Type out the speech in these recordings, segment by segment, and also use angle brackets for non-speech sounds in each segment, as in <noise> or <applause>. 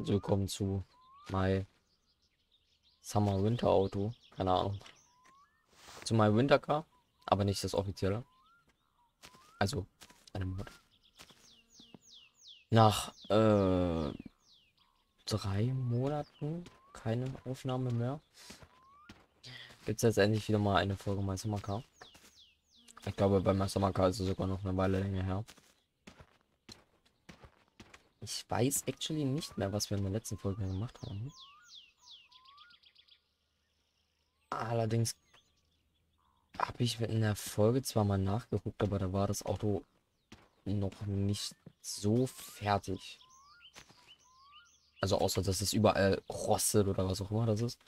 Herzlich willkommen zu My Summer Winter Auto. Keine Ahnung. Zu My Winter Car, aber nicht das offizielle. Also, eine Mod. Nach äh, drei Monaten keine Aufnahme mehr. Gibt es jetzt endlich wieder mal eine Folge My Summer Car. Ich glaube, bei My Summer Car ist es sogar noch eine Weile länger her. Ich weiß actually nicht mehr, was wir in der letzten Folge gemacht haben. Allerdings habe ich in der Folge zwar mal nachgeguckt, aber da war das Auto noch nicht so fertig. Also außer, dass es überall rostet oder was auch immer das ist.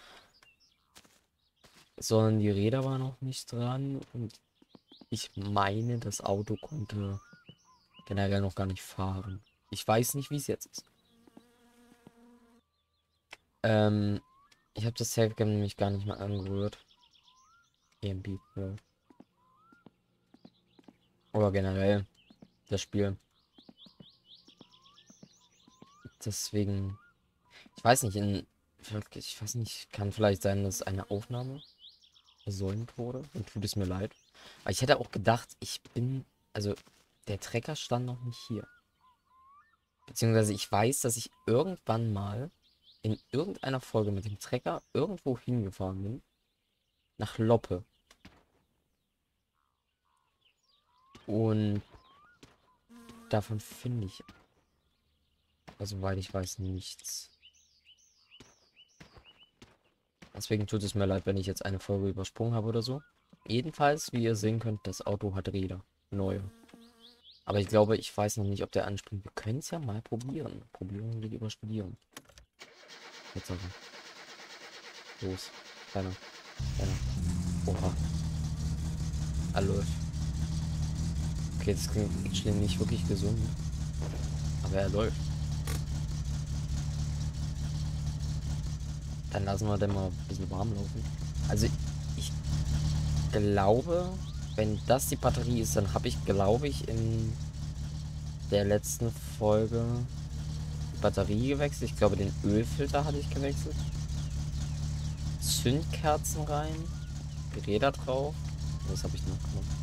Sondern die Räder waren noch nicht dran und ich meine, das Auto konnte generell noch gar nicht fahren. Ich weiß nicht, wie es jetzt ist. Ähm, ich habe das Savegame nämlich gar nicht mal angerührt. EMP, ja. Oder generell das Spiel. Deswegen, ich weiß nicht, in, ich weiß nicht, kann vielleicht sein, dass eine Aufnahme versäumt wurde. Und tut es mir leid. Aber ich hätte auch gedacht, ich bin, also der Trecker stand noch nicht hier. Beziehungsweise ich weiß, dass ich irgendwann mal in irgendeiner Folge mit dem Trecker irgendwo hingefahren bin. Nach Loppe. Und davon finde ich, also soweit ich weiß, nichts. Deswegen tut es mir leid, wenn ich jetzt eine Folge übersprungen habe oder so. Jedenfalls, wie ihr sehen könnt, das Auto hat Räder. Neue. Aber ich glaube, ich weiß noch nicht, ob der anspringt. Wir können es ja mal probieren. Probieren geht über Studieren. Jetzt aber. Los. Kleiner. Kleiner. Oha. Er läuft. Okay, das klingt actually nicht wirklich gesund. Aber er läuft. Dann lassen wir den mal ein bisschen warm laufen. Also ich glaube, wenn das die Batterie ist, dann habe ich, glaube ich, in der letzten Folge die Batterie gewechselt. Ich glaube, den Ölfilter hatte ich gewechselt. Zündkerzen rein. Räder drauf. Was habe ich noch gemacht?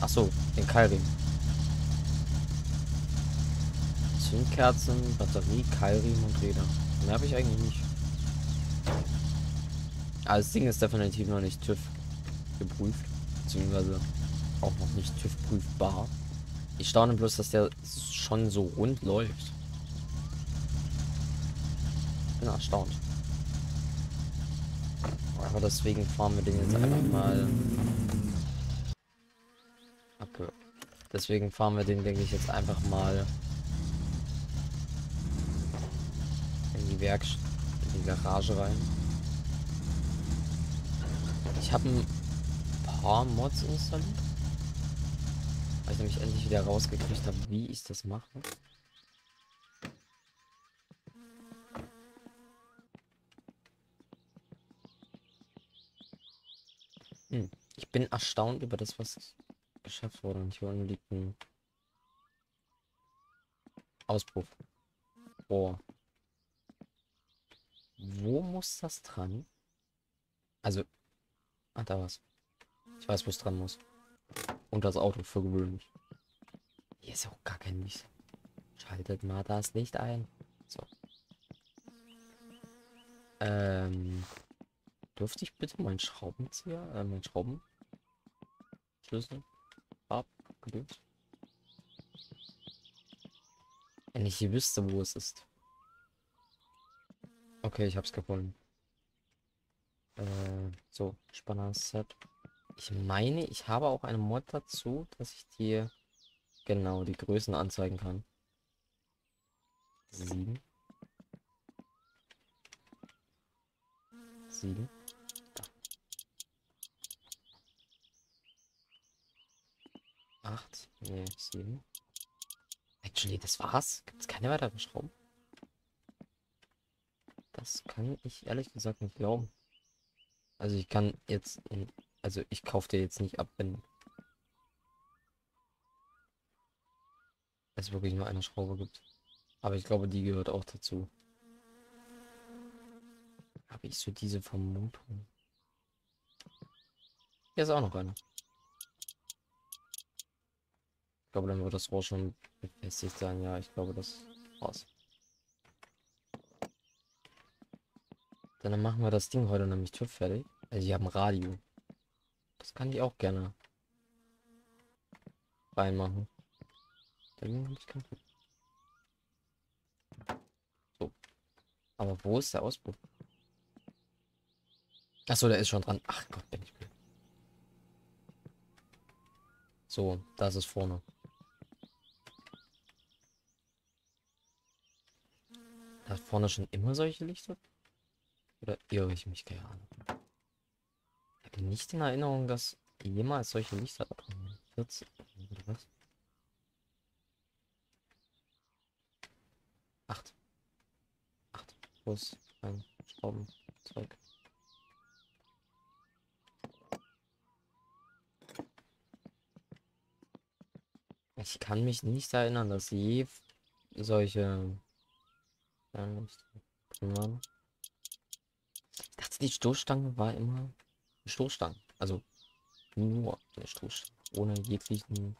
Ach so, den Keilring. Zündkerzen, Batterie, Keilriemen und Räder. Mehr habe ich eigentlich nicht. Aber das Ding ist definitiv noch nicht TÜV geprüft. Beziehungsweise auch noch nicht TÜV prüfbar. Ich staune bloß, dass der schon so rund läuft. Bin erstaunt. Aber deswegen fahren wir den jetzt einfach mal. Okay. Deswegen fahren wir den, denke ich, jetzt einfach mal in die Werkstatt, in die Garage rein. Ich habe ein paar Mods installiert. Weil ich nämlich endlich wieder rausgekriegt habe, wie ich das mache. Hm. Ich bin erstaunt über das, was geschafft wurde. Und hier unten liegt ein Auspuff. Boah. Wo muss das dran? Also, Ah, da was. Ich weiß, wo es dran muss. Und das Auto für gewöhnlich. Hier ist auch gar kein Licht. Schaltet mal das Licht ein. So. Ähm. Dürfte ich bitte meinen Schraubenzieher, äh, meinen Schraubenschlüssel abgedrückt? Wenn ich hier wüsste, wo es ist. Okay, ich hab's gefunden. Äh, so, Spanner-Set. Ich meine, ich habe auch eine Mod dazu, dass ich dir genau die Größen anzeigen kann. Sieben. Sieben. Da. Acht. Nee, sieben. Actually, das war's. Gibt es keine weiteren Schrauben? Das kann ich ehrlich gesagt nicht glauben. Also ich kann jetzt, also ich kaufe dir jetzt nicht ab, wenn es wirklich nur eine Schraube gibt. Aber ich glaube, die gehört auch dazu. Habe ich so diese Vermutung. Hier ist auch noch eine. Ich glaube, dann wird das Rohr schon befestigt sein. Ja, ich glaube, das war's. Dann machen wir das Ding heute nämlich TÜV fertig. Also, die haben Radio. Das kann ich auch gerne reinmachen. Dagegen habe ich keinen So. Aber wo ist der Auspuff? Achso, der ist schon dran. Ach Gott, bin ich blöd. So, das ist vorne. Hat vorne schon immer solche Lichter? Oder irre ich mich gerade? Ich habe nicht in Erinnerung, dass jemals solche Lichter da drin waren. 14 oder was? 8. 8 plus ein Schraubenzeug. Ich kann mich nicht erinnern, dass je solche waren. Ich dachte, die Stoßstange war immer Stoßstange. Also nur eine Stoßstange. Ohne jeglichen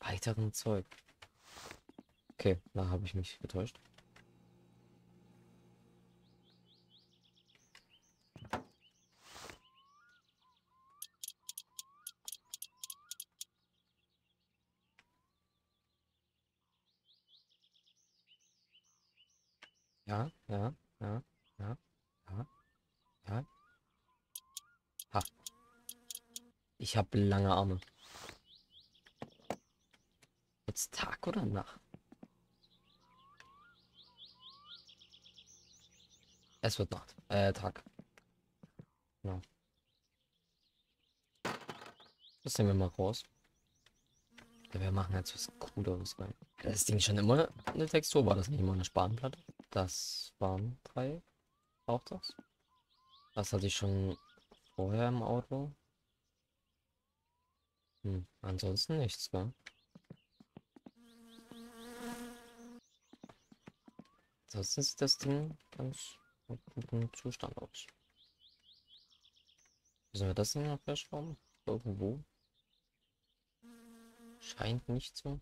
weiteren Zeug. Okay, da habe ich mich getäuscht. Ja, ja, ja, ja. Ha. Habe lange Arme. Jetzt Tag oder Nacht? Es wird Nacht. Äh, Tag. Ja. Das nehmen wir mal raus. Ja, wir machen jetzt was Cooleres rein. Das Ding schon immer eine Textur, war das nicht immer eine Spanplatte? Das waren drei. Auch das. Das hatte ich schon vorher im Auto. Hm, ansonsten nichts, gell? Ansonsten sieht das Ding ganz guten Zustand aus. Müssen wir das Ding noch verschrauben? Irgendwo? Scheint nicht so.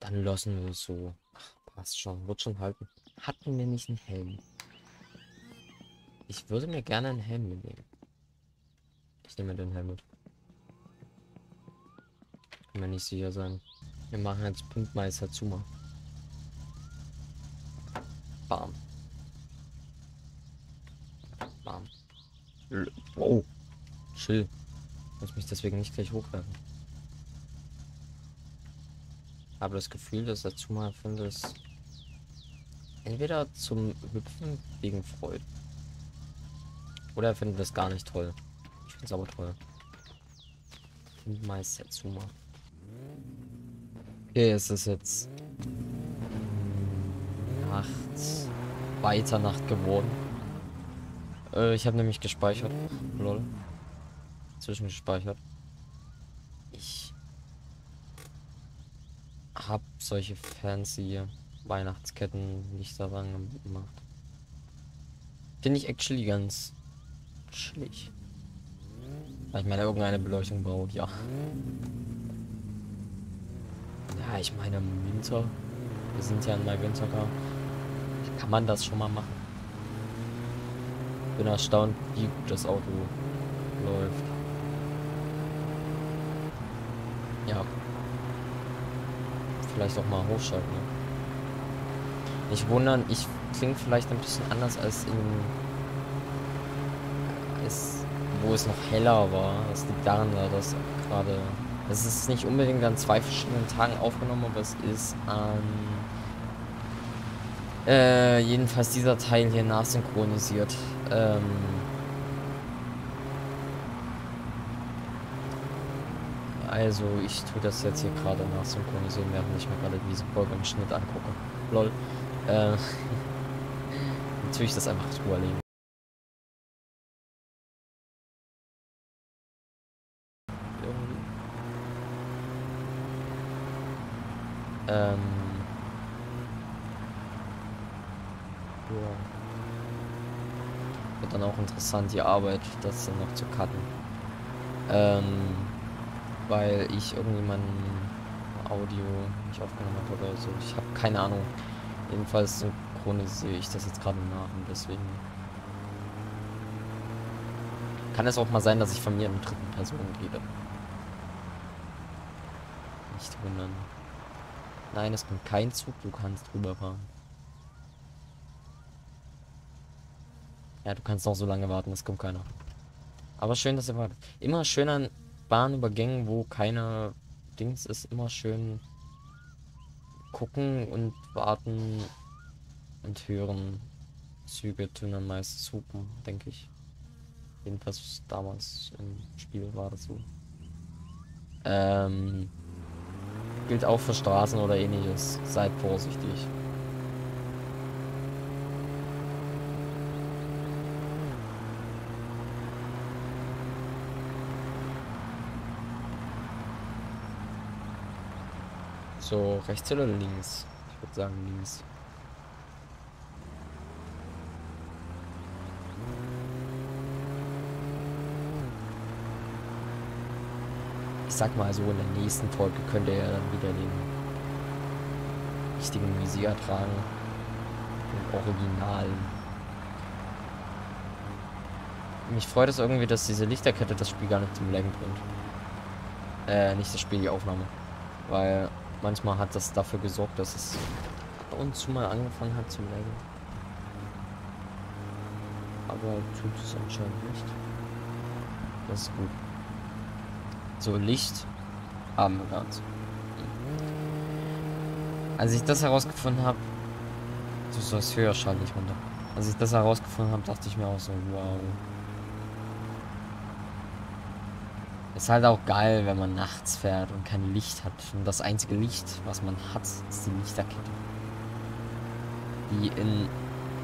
Dann lassen wir es so. Ach, passt schon. Wird schon halten. Hatten wir nicht einen Helm? Ich würde mir gerne einen Helm mitnehmen. Ich nehme den Helm mit. Kann mir nicht sicher sein. Wir machen jetzt Punktmeister zu mal. Bam. Bam. Oh. Chill. Muss mich deswegen nicht gleich hochwerfen. Habe das Gefühl, dass dazu mal finde es entweder zum Hüpfen wegen Freude. Oder er findet das gar nicht toll. Ich finde es aber toll. Meister Zuma. Okay, es ist jetzt Nacht. Weiter Nacht geworden. Äh, ich habe nämlich gespeichert. Lol. Zwischengespeichert. Ich habe solche fancy Weihnachtsketten nicht daran gemacht. Finde ich actually ganz. Weil ich meine, irgendeine Beleuchtung braucht, ja. Ja, ich meine, Winter. Wir sind ja in Wintercar. Kann man das schon mal machen. Bin erstaunt, wie gut das Auto läuft. Ja. Vielleicht auch mal hochschalten. Ne? Nicht wundern, ich klinge vielleicht ein bisschen anders als in ist, wo es noch heller war. Das liegt daran, dass gerade es ist nicht unbedingt an zwei verschiedenen Tagen aufgenommen, aber es ist an äh, jedenfalls dieser Teil hier nachsynchronisiert. Ähm, also ich tue das jetzt hier gerade nachsynchronisieren, während ich mir gerade diese Folge im Schnitt angucke. Lol. Äh, <laughs> natürlich das einfach zu überlegen. Ähm. Ja. Wird dann auch interessant, die Arbeit, das dann noch zu cutten. Ähm. Weil ich irgendwie mein Audio nicht aufgenommen habe oder so. Ich habe keine Ahnung. Jedenfalls synchronisiere ich das jetzt gerade nach und deswegen kann es auch mal sein, dass ich von mir in dritten Person rede. Nicht wundern. Nein, es kommt kein Zug, du kannst rüberfahren. Ja, du kannst noch so lange warten, es kommt keiner. Aber schön, dass ihr wartet. Immer schön an Bahnübergängen, wo keine Dings ist, immer schön gucken und warten und hören. Züge tun dann meist super, denke ich. Jedenfalls damals im Spiel war das so. Ähm, gilt auch für Straßen oder ähnliches. Seid vorsichtig. So, rechts oder links? Ich würde sagen links. Sag mal so, in der nächsten Folge könnt ihr ja dann wieder den richtigen Visier tragen. Den Originalen. Mich freut es irgendwie, dass diese Lichterkette das Spiel gar nicht zum Laggen bringt. Äh, nicht das Spiel, die Aufnahme. Weil manchmal hat das dafür gesorgt, dass es bei uns mal angefangen hat zum Laggen. Aber tut es anscheinend nicht. Das ist gut. So, Licht haben wir ganz. Als ich das herausgefunden habe, du sollst höher schalten, nicht runter. Als ich das herausgefunden habe, dachte ich mir auch so, wow. Ist halt auch geil, wenn man nachts fährt und kein Licht hat. Und das einzige Licht, was man hat, ist die Lichterkette. Die in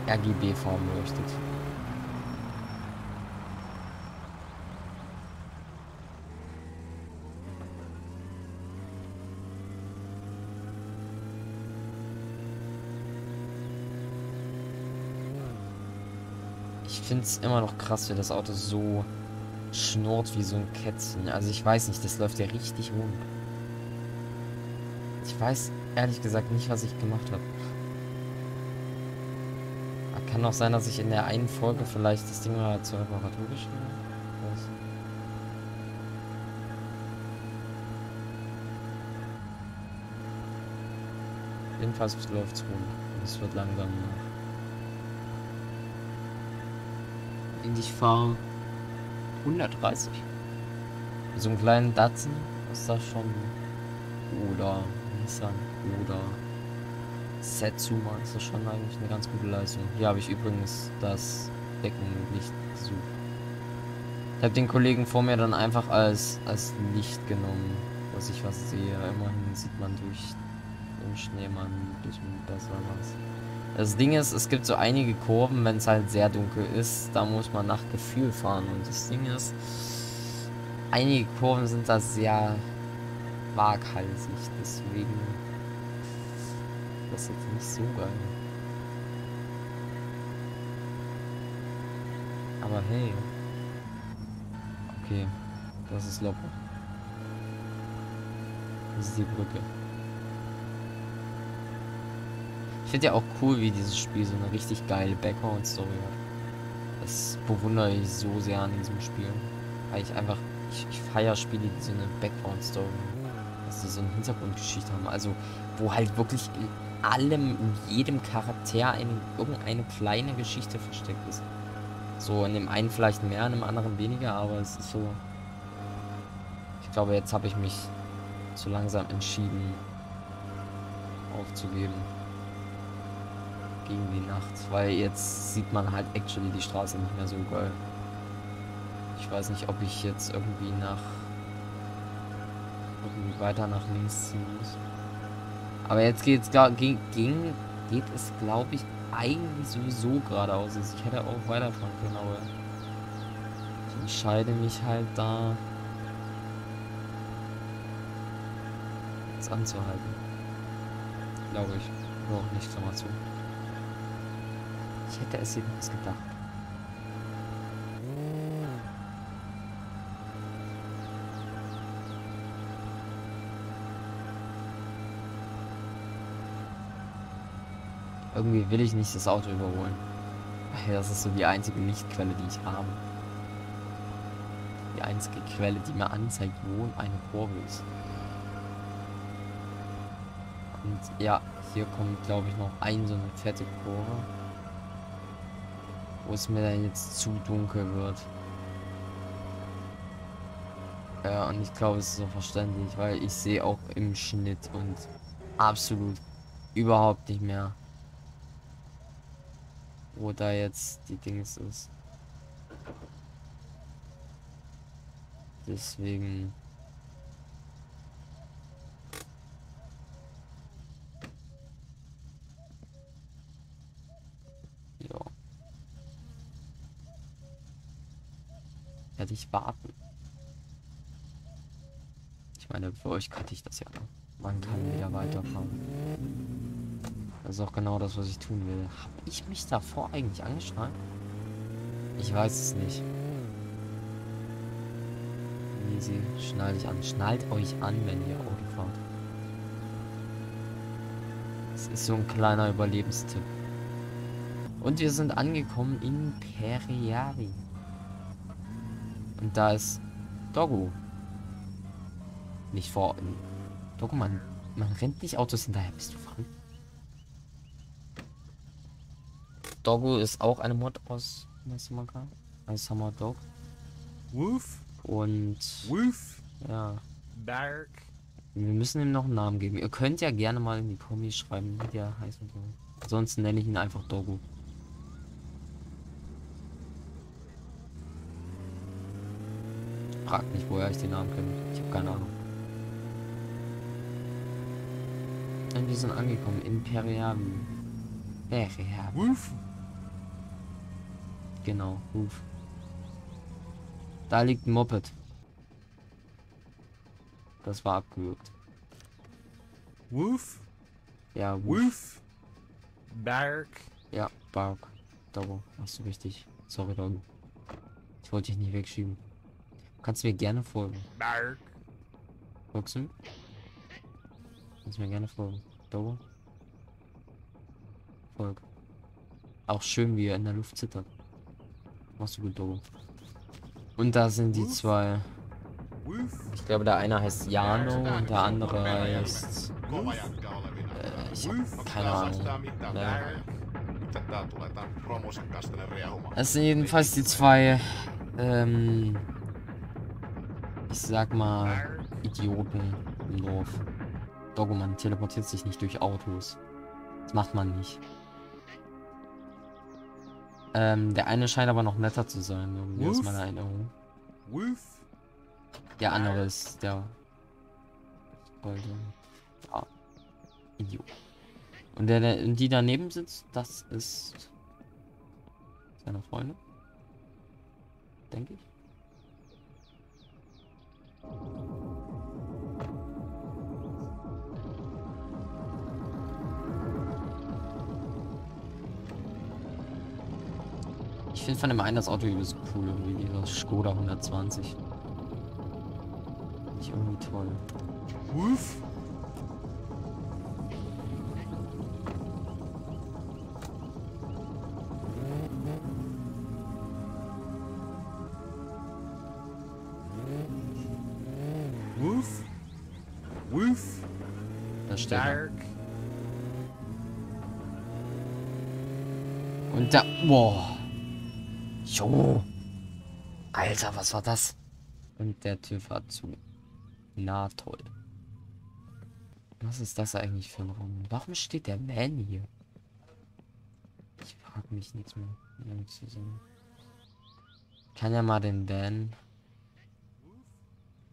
RGB-Form leuchtet. Finde es immer noch krass, wie das Auto so schnurrt wie so ein Kätzchen. Also ich weiß nicht, das läuft ja richtig rund. Ich weiß ehrlich gesagt nicht, was ich gemacht habe. Kann auch sein, dass ich in der einen Folge vielleicht das Ding mal zur Reparatur geschrieben habe. Jedenfalls läuft es rund. Es wird langsam. Und ich fahre 130. So einen kleinen Datsun ist das schon. Oder Nissan oder Setsuma ist das schon eigentlich eine ganz gute Leistung. Hier habe ich übrigens das Deckenlicht gesucht. Ich habe den Kollegen vor mir dann einfach als, als Licht genommen, dass ich was sehe. Immerhin sieht man durch den Schneemann ein bisschen besser was. Das Ding ist, es gibt so einige Kurven, wenn es halt sehr dunkel ist, da muss man nach Gefühl fahren. Und das Ding ist, einige Kurven sind da sehr waghalsig, deswegen das ist jetzt nicht so geil. Aber hey. Okay, das ist locker. Das ist die Brücke. Finde ja auch cool, wie dieses Spiel so eine richtig geile Background-Story hat. Das bewundere ich so sehr an diesem Spiel. Weil ich einfach, ich, ich feiere Spiele, die so eine Background-Story Dass sie so eine Hintergrundgeschichte haben. Also, wo halt wirklich in allem, in jedem Charakter eine, irgendeine kleine Geschichte versteckt ist. So, in dem einen vielleicht mehr, in dem anderen weniger, aber es ist so. Ich glaube, jetzt habe ich mich so langsam entschieden aufzugeben gegen die Nacht, weil jetzt sieht man halt actually die Straße nicht mehr so geil. Ich weiß nicht, ob ich jetzt irgendwie nach irgendwie weiter nach links ziehen muss. Aber jetzt geht's ging, ging geht es glaube ich eigentlich sowieso geradeaus. Ich hätte auch weiterfahren können, aber ich entscheide mich halt da jetzt anzuhalten. Glaube ich. Oder auch nicht, mal zu. Ich hätte es jedenfalls gedacht. Irgendwie will ich nicht das Auto überholen. Das ist so die einzige Lichtquelle, die ich habe. Die einzige Quelle, die mir anzeigt, wo eine Kurve ist. Und ja, hier kommt, glaube ich, noch ein so eine fette Kurve. Wo es mir dann jetzt zu dunkel wird. Ja, und ich glaube, es ist so verständlich, weil ich sehe auch im Schnitt und absolut überhaupt nicht mehr, wo da jetzt die Dings ist. Deswegen werde ich warten. Ich meine, für euch kannte ich das ja. Man kann wieder weiterfahren. Das ist auch genau das, was ich tun will. Habe ich mich davor eigentlich angeschnallt? Ich weiß es nicht. Easy, schnall dich an. Schnallt euch an, wenn ihr Auto fahrt. Das ist so ein kleiner Überlebenstipp. Und wir sind angekommen in Periari. Und da ist Doggo. Nicht vor. Doggo, man, man rennt nicht Autos hinterher. Bist du verrückt? Doggo ist auch eine Mod aus Masamaka. Als Hammer Dog. Woof. Und. Woof. Ja. Bark. Wir müssen ihm noch einen Namen geben. Ihr könnt ja gerne mal in die Kommis schreiben, wie der heißt und so. Ansonsten nenne ich ihn einfach Doggo. Fragt nicht, woher ich den Namen kenne. Ich habe keine Ahnung. Und wir sind angekommen in Periavi. Periavi. Woof. Genau, Ruf. Da liegt ein Moped. Das war abgewürgt. Woof. Ja, Woof. Woof. Bark. Ja, Bark. Doggo. Hast du richtig. Sorry, Doggo. Ich wollte dich nicht wegschieben. Kannst mir gerne folgen. Bark. Folgst du mir? Kannst mir gerne folgen. Doggo. Folg. Auch schön, wie er in der Luft zittert. Machst du gut, Doggo. Und da sind die zwei. Ich glaube, der eine heißt Jano und der andere heißt. Äh, ich hab keine Ahnung. Vastaa mitään. Ja. Mitä tää tulee? Tää on Romusen kanssa tänne riehumaan. Das sind jedenfalls die zwei. Ähm. Ich sag mal. Idioten im Dorf. Doggo, man teleportiert sich nicht durch Autos. Das macht man nicht. Ähm, der eine scheint aber noch netter zu sein, irgendwie aus Wuff. meiner Erinnerung. Woof. Der andere ist der. Wollte. Ja. Idiot. Und der, der, die daneben sitzt, das ist. Seine Freundin. Denke ich. Ich finde von dem einen das Auto übelst cool, irgendwie dieser Skoda 120. Ich irgendwie toll. Woof. Woof. Woof. Da steht er. Und da. Boah. Jo. Alter, was war das? Und der TÜV hat zu. Na toll. Was ist das eigentlich für ein Raum? Warum steht der Van hier? Ich frage mich nichts mehr. Kann ja mal den Van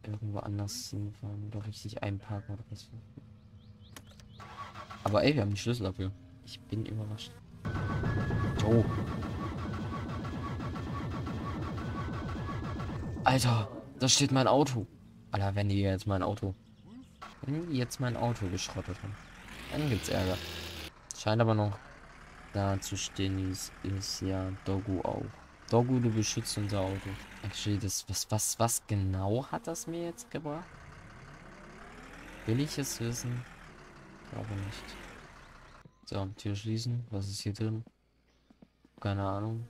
irgendwo anders hinfahren oder richtig einparken oder was. Aber ey, wir haben die Schlüssel dafür. Ich bin überrascht. Oh. Alter, da steht mein Auto. Alter, wenn die jetzt mein Auto. Wenn die jetzt mein Auto geschrottet haben. Dann gibt's Ärger. Scheint aber noch da zu stehen, ist, ist ja Dogu auch. Dogu, du beschützt unser Auto. Actually, das, was, was, was genau hat das mir jetzt gebracht? Will ich es wissen? Glaube nicht. So, Tür schließen. Was ist hier drin? Keine Ahnung.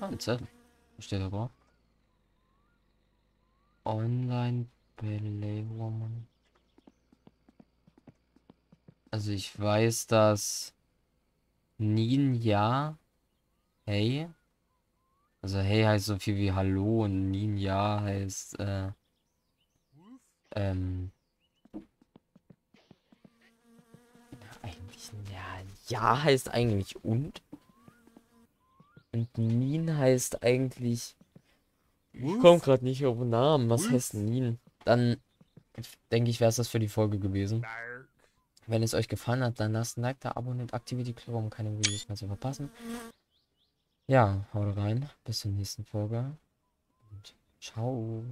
Ah, ein Zettel. Steht da drauf? Online Belehrungen. Also ich weiß, dass Ninja Hey. Also Hey heißt so viel wie Hallo und Ninja heißt äh, ähm eigentlich ja, ja heißt eigentlich und und Nin heißt eigentlich ich komme gerade nicht auf den Namen. Was heißt Nin? Dann denke ich, wäre es das für die Folge gewesen. Wenn es euch gefallen hat, dann lasst ein Like da, abonniert, aktiviert die Glocke, um keine Videos mehr zu verpassen. Ja, haut rein. Bis zur nächsten Folge. Und ciao.